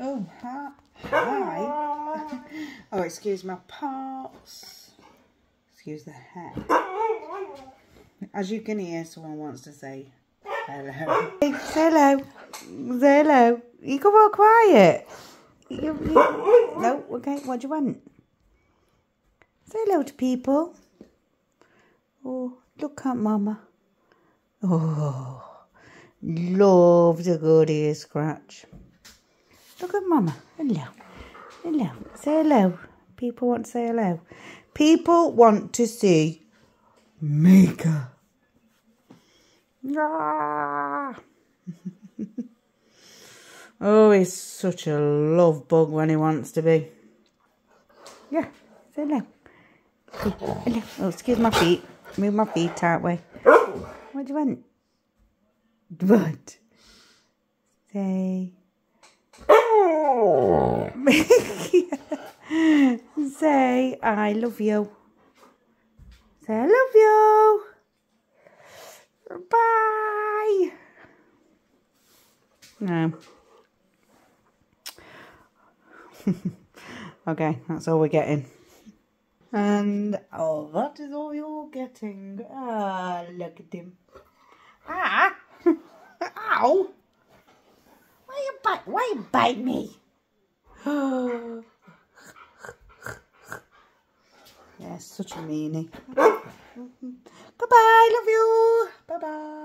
Oh, hi. hi. oh, excuse my parts. Excuse the hair. As you can hear, someone wants to say hello. Hello. Hello. You go all quiet. You, you, no, okay, what do you want? Say hello to people. Oh, look at Mama. Oh, loves a good ear scratch. Look at Mama. Hello. Hello. Say hello. People want to say hello. People want to see Mika. Ah. oh, he's such a love bug when he wants to be. Yeah, say hello. Hello. Oh, excuse my feet. Move my feet out way. What do you want? What? Say. Say, I love you. Say, I love you. Bye. No. okay, that's all we're getting. And, oh, that is all you're getting. Ah, look at him. Ah! Ow! Why you bite? Why you bite me? Such a meanie. Goodbye, love you. Bye bye.